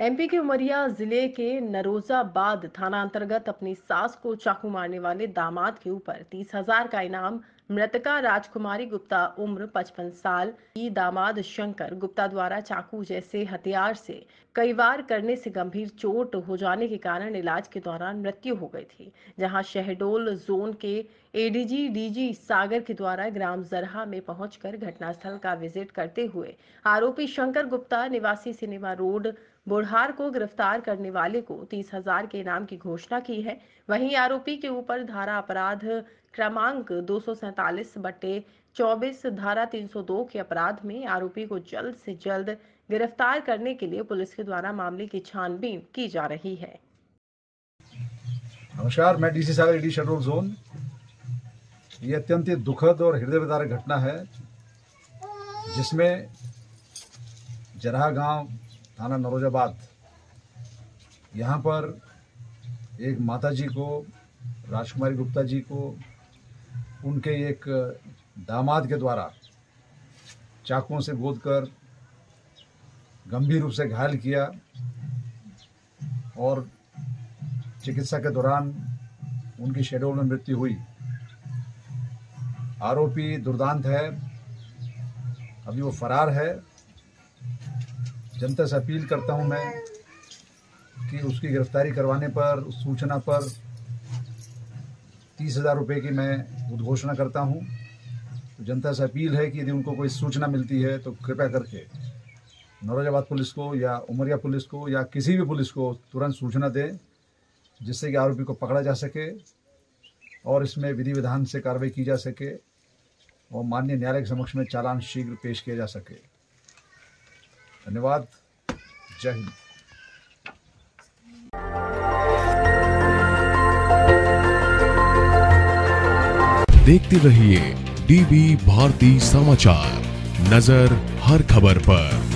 MP के उमरिया ज़िले के नरोजाबाद थाना अंतर्गत अपनी सास को चाकू मारने वाले दामाद के ऊपर तीस हज़ार का इनाम, मृतका राजकुमारी गुप्ता उम्र 55 साल की दामाद शंकर गुप्ता द्वारा चाकू जैसे हथियार से कई बार करने से गंभीर चोट हो जाने के कारण इलाज के दौरान मृत्यु हो गई थी, जहाँ शहडोल जोन के एडीजी डीजी सागर के द्वारा ग्राम जरहा में पहुंचकर घटनास्थल का विज़िट करते हुए आरोपी शंकर गुप्ता निवासी सिनेमा रोड बुढ़ार को गिरफ़्तार करने वाले को तीस हज़ार के इनाम की घोषणा की है। वहीं आरोपी के ऊपर धारा अपराध क्रमांक दो बट्टे 24 धारा 302 के अपराध में आरोपी को जल्द से जल्द गिरफ़्तार करने के लिए पुलिस के द्वारा मामले की छानबीन की जा रही है। नमस्कार, मैं DC Sagar D schedule zone ये अत्यंत दुखद और हृदय विदारक घटना है, जिसमें जरहा गाँव थाना नरोजाबाद। यहाँ पर एक माता जी को, राजकुमारी गुप्ता जी को, उनके एक दामाद के द्वारा चाकुओं से गोद कर गंभीर रूप से घायल किया और चिकित्सा के दौरान उनकी शेड्यूल में मृत्यु हुई। आरोपी दुर्दांत है। अभी वो फरार है। जनता से अपील करता हूँ मैं कि उसकी गिरफ्तारी करवाने पर सूचना पर तीस हज़ार रुपये की मैं उद्घोषणा करता हूँ। तो जनता से अपील है कि यदि उनको कोई सूचना मिलती है तो कृपया करके नौरोजाबाद पुलिस को या उमरिया पुलिस को या किसी भी पुलिस को तुरंत सूचना दें, जिससे कि आरोपी को पकड़ा जा सके और इसमें विधि विधान से कार्रवाई की जा सके और माननीय न्यायालय के समक्ष में चालान शीघ्र पेश किया जा सके। धन्यवाद। जय हिंद। देखते रहिए डीवी भारती समाचार नज़र हर खबर पर।